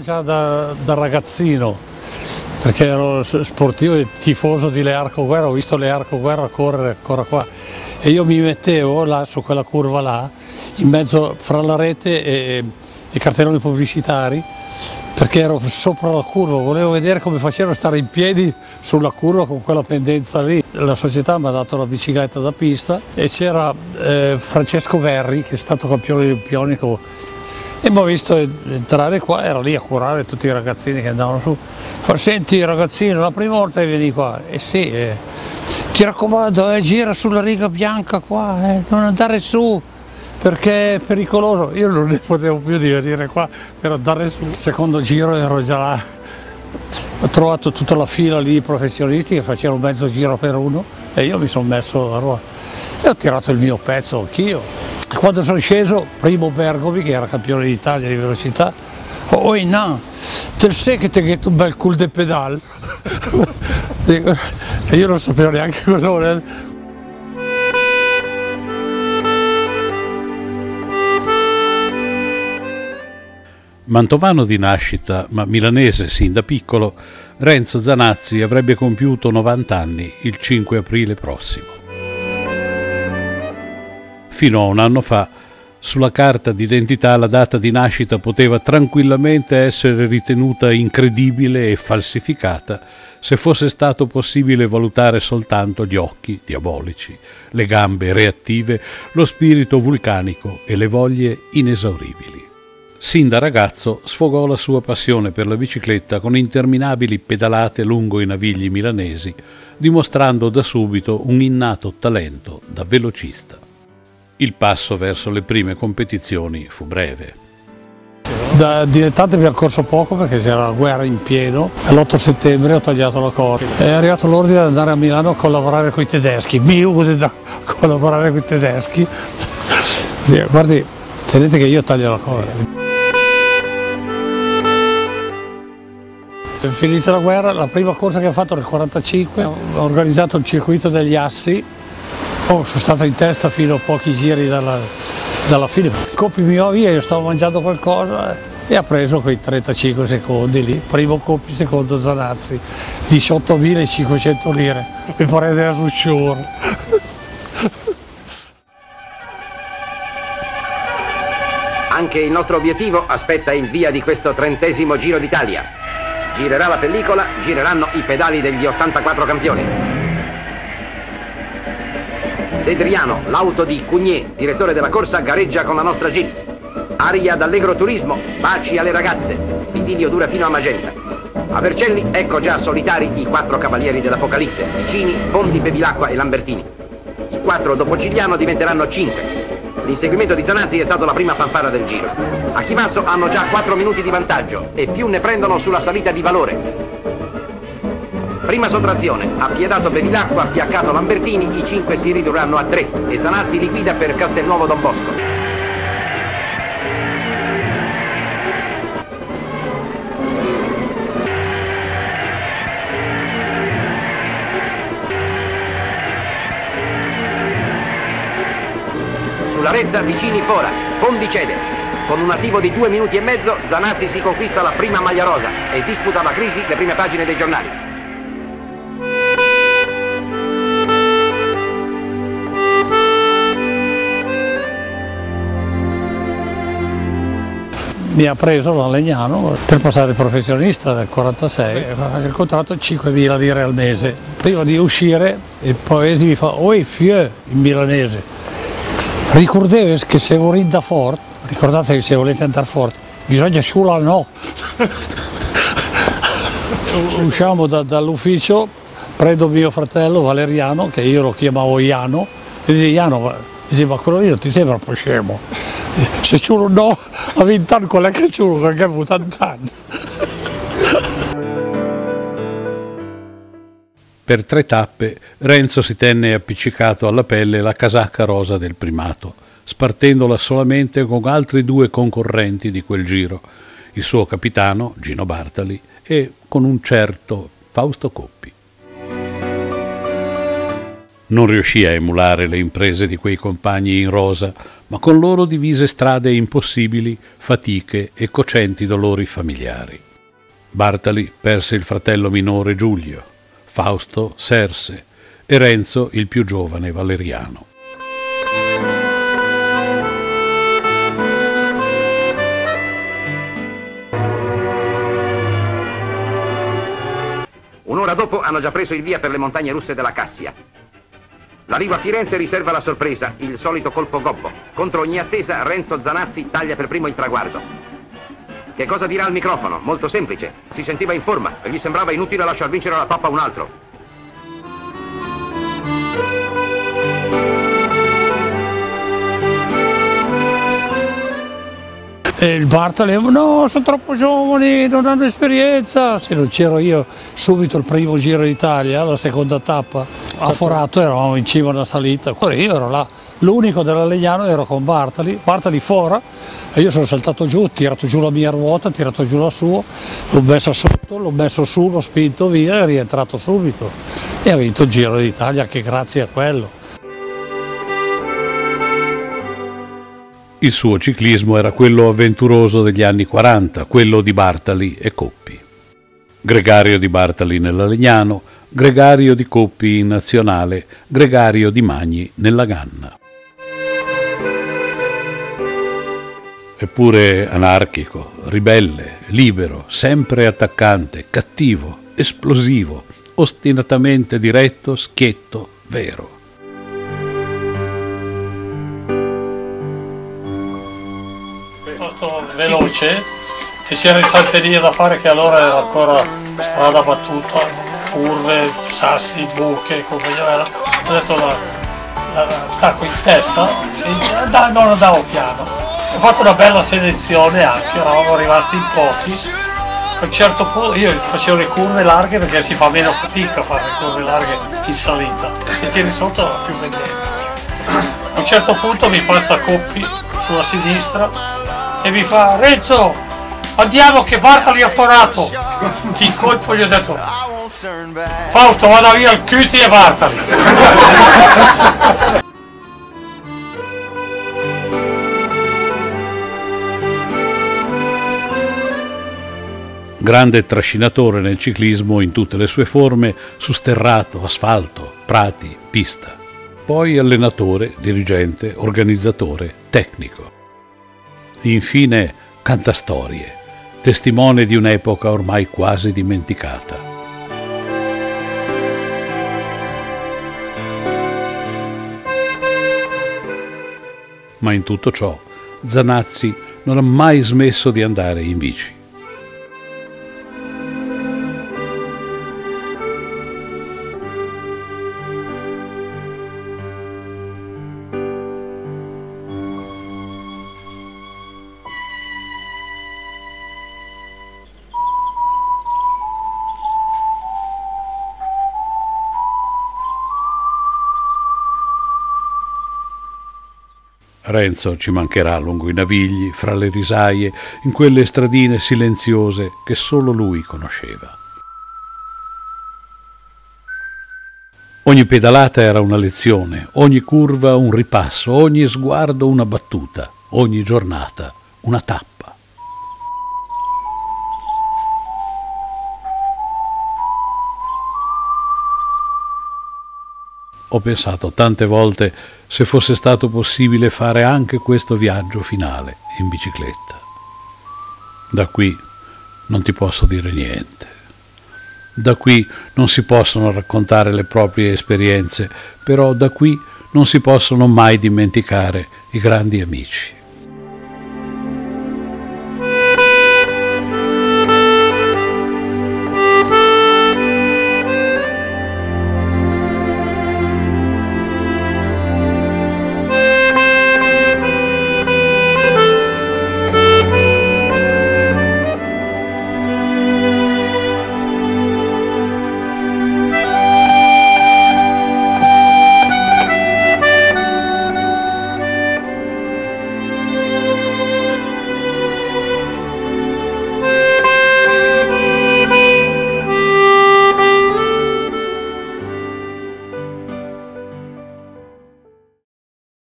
già da, da ragazzino, perché ero sportivo e tifoso di Learco Guerra, ho visto Learco Guerra correre ancora qua e io mi mettevo là su quella curva là, in mezzo fra la rete e i cartelloni pubblicitari perché ero sopra la curva, volevo vedere come facevano stare in piedi sulla curva con quella pendenza lì. La società mi ha dato la bicicletta da pista e c'era eh, Francesco Verri che è stato campione olimpionico e mi ha visto entrare qua, ero lì a curare tutti i ragazzini che andavano su. Fa, senti ragazzino, la prima volta che vieni qua, e sì, eh, ti raccomando, eh, gira sulla riga bianca qua, eh, non andare su perché è pericoloso. Io non ne potevo più di venire qua per andare sul secondo giro ero già là. Ho trovato tutta la fila lì di professionisti che facevano mezzo giro per uno e io mi sono messo a ruota e ho tirato il mio pezzo anch'io. Quando sono sceso, primo Bergomi, che era campione d'Italia di velocità, oh non, te sai che ti hai un bel cul de pedal? e io non sapevo neanche cosa Mantovano di nascita, ma milanese sin da piccolo, Renzo Zanazzi avrebbe compiuto 90 anni il 5 aprile prossimo. Fino a un anno fa, sulla carta d'identità la data di nascita poteva tranquillamente essere ritenuta incredibile e falsificata se fosse stato possibile valutare soltanto gli occhi diabolici, le gambe reattive, lo spirito vulcanico e le voglie inesauribili. Sin da ragazzo sfogò la sua passione per la bicicletta con interminabili pedalate lungo i navigli milanesi, dimostrando da subito un innato talento da velocista. Il passo verso le prime competizioni fu breve. Da dilettante abbiamo corso poco perché c'era la guerra in pieno. L'8 settembre ho tagliato la corda. È arrivato l'ordine di andare a Milano a collaborare con i tedeschi. Mi da collaborare con i tedeschi. Guardi, tenete che io taglio la corda. Finita la guerra, la prima corsa che ho fatto nel 1945, ho organizzato il circuito degli assi, oh, sono stato in testa fino a pochi giri dalla, dalla fine. Coppi mio via, io stavo mangiando qualcosa e ha preso quei 35 secondi lì, primo Coppi, secondo Zanazzi, 18.500 lire, mi pare della Rucciore. Anche il nostro obiettivo aspetta il via di questo trentesimo Giro d'Italia. Girerà la pellicola, gireranno i pedali degli 84 campioni. Sedriano, l'auto di Cugnier, direttore della corsa, gareggia con la nostra Jeep. Aria d'Allegro Turismo, baci alle ragazze. L'idilio dura fino a Magenta. A Vercelli, ecco già solitari i quattro cavalieri dell'Apocalisse, Vicini, Fondi, Bevilacqua e Lambertini. I quattro dopo Cigliano diventeranno cinque. L'inseguimento di Zanazzi è stato la prima fanfara del giro. A Chivasso hanno già 4 minuti di vantaggio e più ne prendono sulla salita di valore. Prima sottrazione, appiedato Bevilacqua, affiaccato Lambertini, i 5 si ridurranno a 3 e Zanazzi li guida per Castelnuovo Don Bosco. Larezza vicini fora, Fondi cede. Con un attivo di due minuti e mezzo, Zanazzi si conquista la prima maglia rosa e disputa la crisi le prime pagine dei giornali. Mi ha preso la Legnano per passare professionista nel 46 ha il contratto 5.000 lire al mese prima di uscire il Poesi mi fa oi fieu in milanese Ricordate che se volete da forte, ricordate che se volete andare forte, bisogna sciulare no. Usciamo da, dall'ufficio, prendo mio fratello Valeriano, che io lo chiamavo Iano, e dice Iano, dice, ma quello lì non ti sembra un po' scemo? Se ciulo no, a 20 anni quella che ciulo, che ha avuto 80 anni. Per tre tappe Renzo si tenne appiccicato alla pelle la casacca rosa del primato, spartendola solamente con altri due concorrenti di quel giro, il suo capitano Gino Bartali e con un certo Fausto Coppi. Non riuscì a emulare le imprese di quei compagni in rosa, ma con loro divise strade impossibili, fatiche e cocenti dolori familiari. Bartali perse il fratello minore Giulio, Fausto Serse e Renzo il più giovane Valeriano. Un'ora dopo hanno già preso il via per le montagne russe della Cassia. L'arrivo a Firenze riserva la sorpresa, il solito colpo gobbo. Contro ogni attesa Renzo Zanazzi taglia per primo il traguardo. Che cosa dirà al microfono? Molto semplice. Si sentiva in forma e gli sembrava inutile lasciar vincere la tappa a un altro. E il Bartali, no, sono troppo giovani, non hanno esperienza. Se non c'ero io subito il primo Giro d'Italia, la seconda tappa, a Forato eravamo in cima alla salita. Io ero là, l'unico della Legnano ero con Bartali, Bartali fora e io sono saltato giù, ho tirato giù la mia ruota, ho tirato giù la sua, l'ho messo sotto, l'ho messo su, l'ho spinto via e è rientrato subito. E ha vinto il Giro d'Italia anche grazie a quello. Il suo ciclismo era quello avventuroso degli anni 40, quello di Bartali e Coppi. Gregario di Bartali nella Legnano, Gregario di Coppi in Nazionale, Gregario di Magni nella Ganna. Eppure anarchico, ribelle, libero, sempre attaccante, cattivo, esplosivo, ostinatamente diretto, schietto, vero. Veloce e c'era il salteria da fare che allora era ancora strada battuta, curve, sassi, buche, compagnia bella. Ho detto la, l'attacco in testa e da, non andavo piano. Ho fatto una bella selezione anche, eravamo rimasti in pochi. A un certo punto io facevo le curve larghe perché si fa meno fatica a fare le curve larghe in salita e tieni sotto la più pendenza. A un certo punto mi passa Coppi sulla sinistra e mi fa Renzo andiamo che Bartali ha forato di colpo gli ho detto Fausto vada via il Cuti e Bartali Grande trascinatore nel ciclismo in tutte le sue forme, su sterrato, asfalto, prati, pista. Poi allenatore, dirigente, organizzatore, tecnico. Infine cantastorie, testimone di un'epoca ormai quasi dimenticata. Ma in tutto ciò Zanazzi non ha mai smesso di andare in bici. Renzo ci mancherà lungo i navigli, fra le risaie, in quelle stradine silenziose che solo lui conosceva. Ogni pedalata era una lezione, ogni curva un ripasso, ogni sguardo una battuta, ogni giornata una tappa. Ho pensato tante volte se fosse stato possibile fare anche questo viaggio finale in bicicletta. Da qui non ti posso dire niente. Da qui non si possono raccontare le proprie esperienze, però da qui non si possono mai dimenticare i grandi amici.